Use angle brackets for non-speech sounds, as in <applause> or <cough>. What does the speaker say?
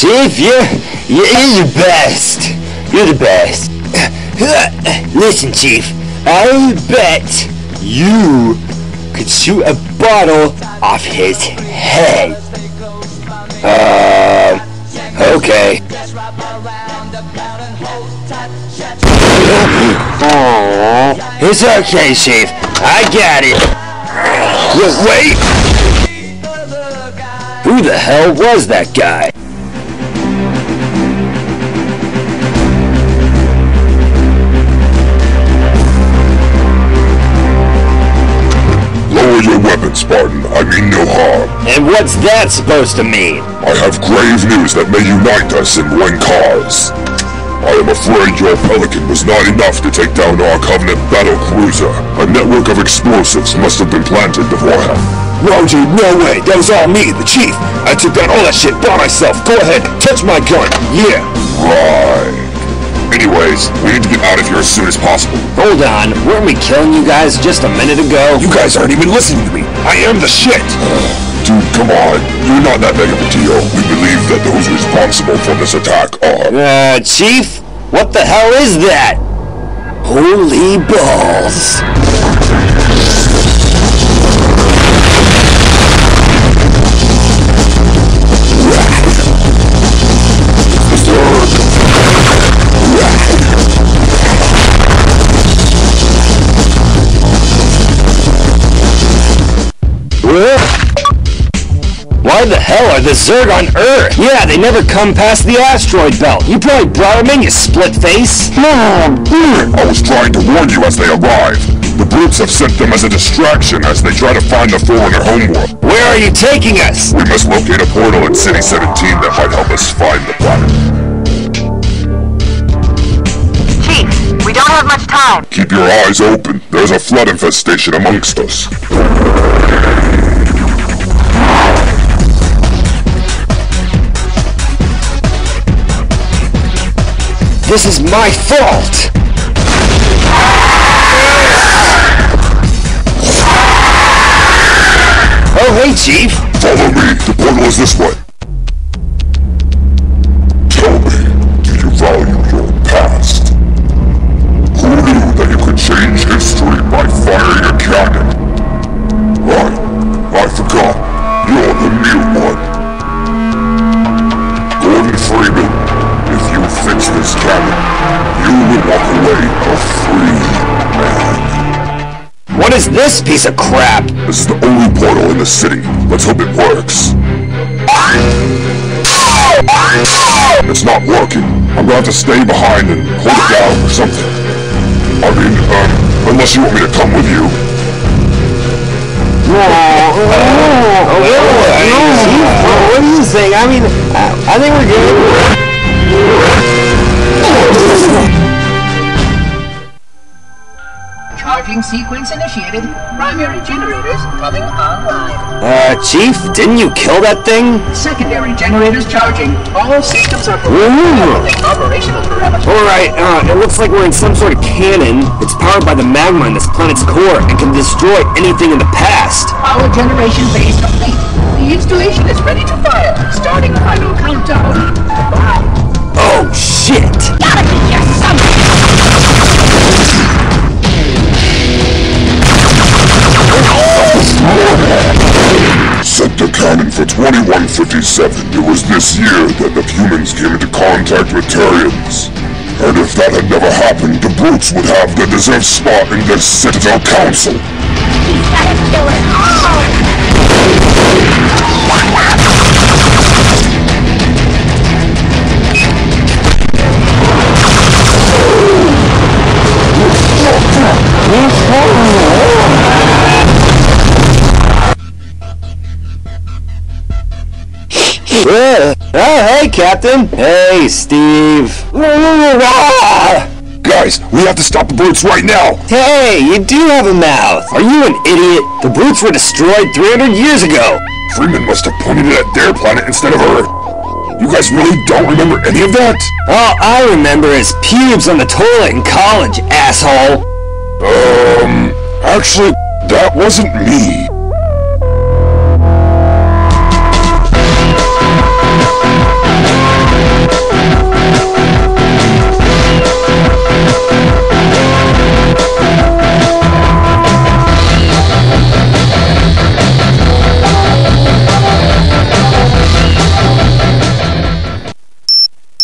Chief, you're, you're, you're the best. You're the best. <laughs> Listen, Chief, I bet you could shoot a bottle off his head. Um, okay. Oh, <laughs> it's okay, Chief. I got it. Wait! Who the hell was that guy? And what's that supposed to mean? I have grave news that may unite us in one cause. I am afraid your Pelican was not enough to take down our Covenant battle cruiser. A network of explosives must have been planted beforehand. Roger, no way. That was all me, the chief. I took down all that shit by myself. Go ahead, touch my gun. Yeah. Right. Anyways, we need to get out of here as soon as possible. Hold on, weren't we killing you guys just a minute ago? You guys aren't even listening to me. I am the shit. <sighs> Dude, come on. You're not that big of a deal. We believe that those responsible for this attack are... Uh, Chief? What the hell is that? Holy balls. Why the hell are the Zerg on Earth? Yeah, they never come past the asteroid belt. You probably brought them in, you split face. I was trying to warn you as they arrived. The brutes have sent them as a distraction as they try to find the Forerunner homeworld. Where are you taking us? We must locate a portal in City 17 that might help us find the planet. Chief, we don't have much time. Keep your eyes open. There's a flood infestation amongst us. This is my fault! Oh, hey, Chief! Follow me. The portal is this way. What is this piece of crap? This is the only portal in the city. Let's hope it works. It's not working. I'm gonna have to stay behind and hold it down or something. I mean, um, unless you want me to come with you. Oh, what are you saying? I mean, I think we're good. Sequence initiated. Primary generators coming online. Uh, Chief, didn't you kill that thing? Secondary generators charging. All systems are operational parameters. Alright, uh, it looks like we're in some sort of cannon. It's powered by the magma in this planet's core and can destroy anything in the past. Power generation phase complete. The installation is ready to fire. Starting final countdown. Five. 2157. It was this year that the humans came into contact with Turians. And if that had never happened, the brutes would have the deserved spot in the Citadel Council. Uh, oh, hey, Captain. Hey, Steve. <laughs> Guys, we have to stop the brutes right now! Hey, you do have a mouth. Are you an idiot? The brutes were destroyed 300 years ago. Freeman must have pointed it at their planet instead of Earth. You guys really don't remember any of that? All I remember is pubes on the toilet in college, asshole. Um, actually, that wasn't me.